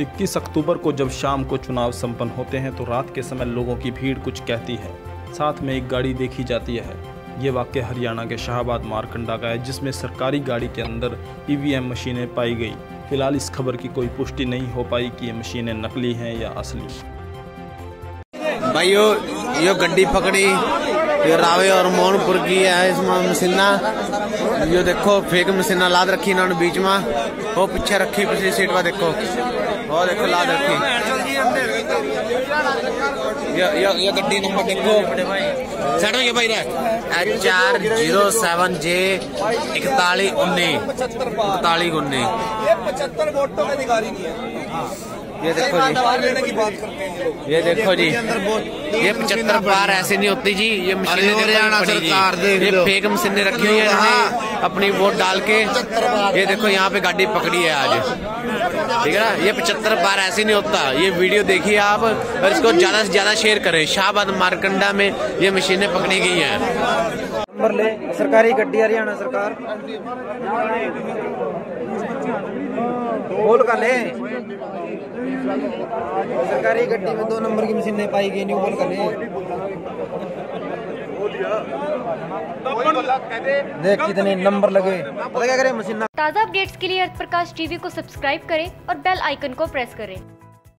21 अक्टूबर को जब शाम को चुनाव संपन्न होते हैं तो रात के समय लोगों की भीड़ कुछ कहती है। साथ में एक गाड़ी देखी जाती है। ये वाक्य हरियाणा के शाहबाद मारकंडा का है, जिसमें सरकारी गाड़ी के अंदर ईवीएम मशीनें पाई गई। फ़िलहाल इस खबर की कोई पुष्टि नहीं हो पाई कि ये मशीनें नकली हैं या असली। भाई यो यो गड्डी पकड़ी। ये रावे और मोहनपुर की है इसमें मशीना। यो देखो फेक मशीना लाद रखी इन्होंने बीच में। वो पीछे रखी पिछली सीट पर देखो। वो देखो लाद रखी। ये ये ये गड्डी नंबर देखो। सेट हो गया भाई H R zero seven J इकताली उन्नी इकताली उन्नी पचहत्तर वोटों का अधिकारी नहीं है। ये देखो जी। लेने की बात ये देखो जी। ये पचहत्तर बार ऐसे नहीं होती जी। ये मशीनें ये फेक मशीनें रखी हुई है अपनी वोट डाल के। ये देखो यहाँ पे गाड़ी पकड़ी है आज। ठीक है ना? ये पचहत्तर बार ऐसे नहीं होता। ये वीडियो देखिए आप और इसको ज़्यादा से ज़्यादा शेयर करें। शाहबाद मारकंडा में ये मशीनें पकड़ी गई हैं। नंबर ले, सरकारी गड्डी, हरियाणा सरकार। बोल का ले। सरकारी गड्डी में दो नंबर की मशीनें पाई गई नहीं बोल का ले। देख कितने नंबर लगे। पता क्या करे, मशीन ताज़ा अपडेट्स के लिए अर्थ प्रकाश टीवी को सब्सक्राइब करें और बेल आइकन को प्रेस करें।